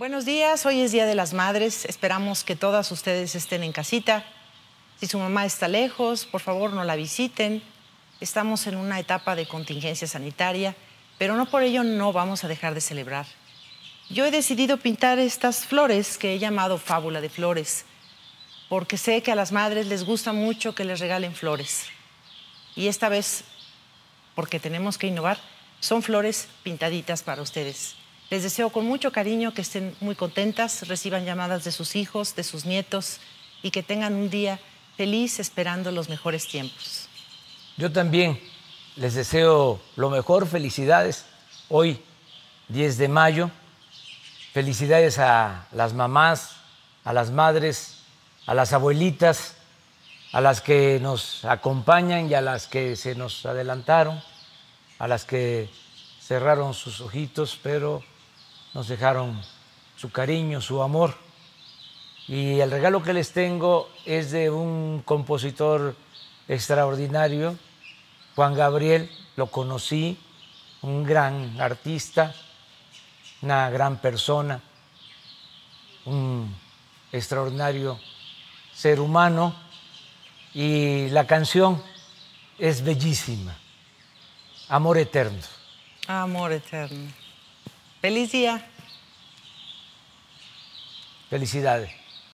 Buenos días, hoy es Día de las Madres. Esperamos que todas ustedes estén en casita. Si su mamá está lejos, por favor no la visiten. Estamos en una etapa de contingencia sanitaria, pero no por ello no vamos a dejar de celebrar. Yo he decidido pintar estas flores que he llamado fábula de flores, porque sé que a las madres les gusta mucho que les regalen flores. Y esta vez, porque tenemos que innovar, son flores pintaditas para ustedes. Les deseo con mucho cariño que estén muy contentas, reciban llamadas de sus hijos, de sus nietos y que tengan un día feliz esperando los mejores tiempos. Yo también les deseo lo mejor, felicidades. Hoy, 10 de mayo, felicidades a las mamás, a las madres, a las abuelitas, a las que nos acompañan y a las que se nos adelantaron, a las que cerraron sus ojitos, pero nos dejaron su cariño, su amor. Y el regalo que les tengo es de un compositor extraordinario, Juan Gabriel, lo conocí, un gran artista, una gran persona, un extraordinario ser humano y la canción es bellísima, Amor Eterno. Amor eterno. Feliz día. Felicidades.